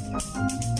Música